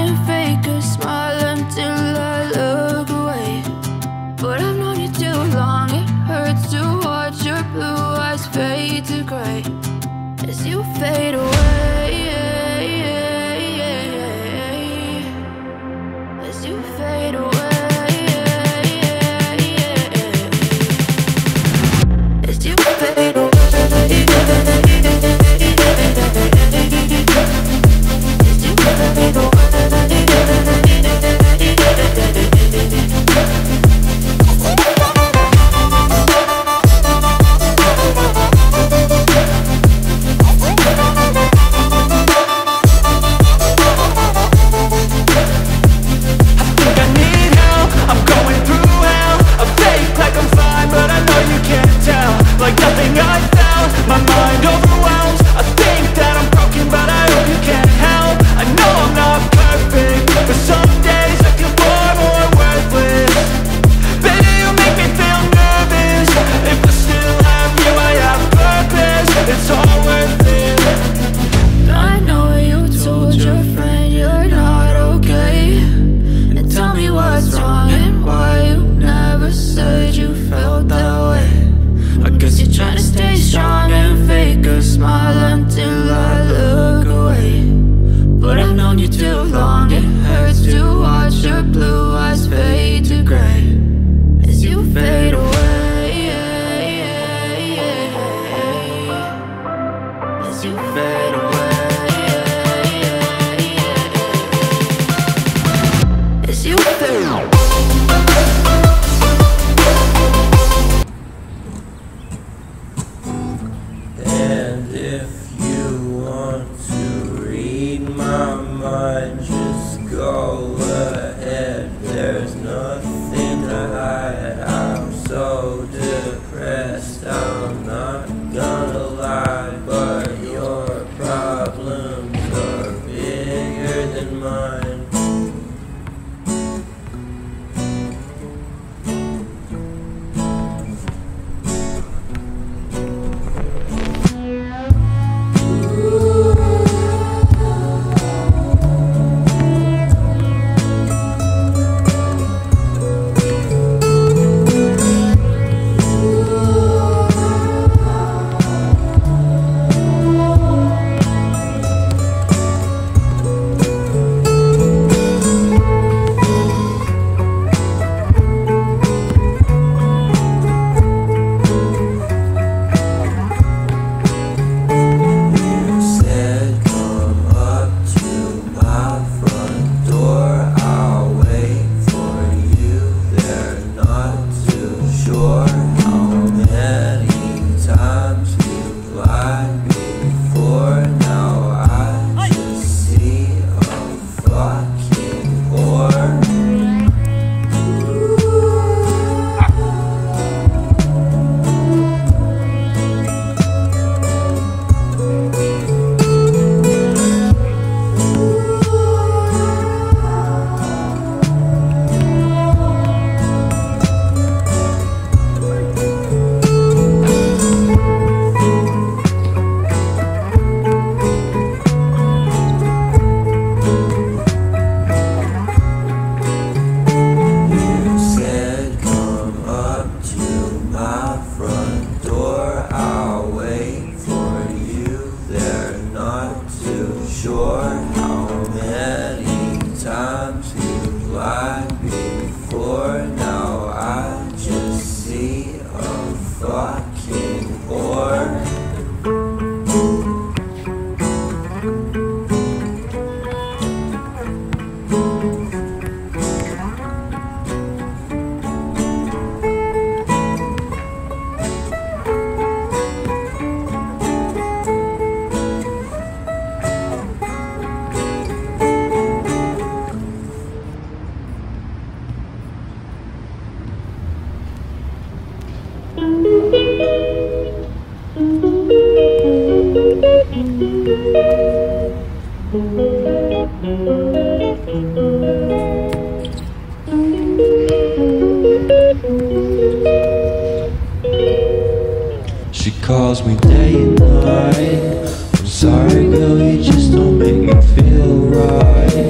strong I'm not gonna lie. But your problems are bigger than mine. not too sure how many. calls me day and night. I'm sorry girl, you just don't make me feel right.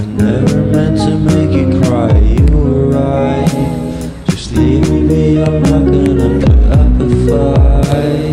I never meant to make you cry, you were right. Just leave me, I'm not gonna put up a fight.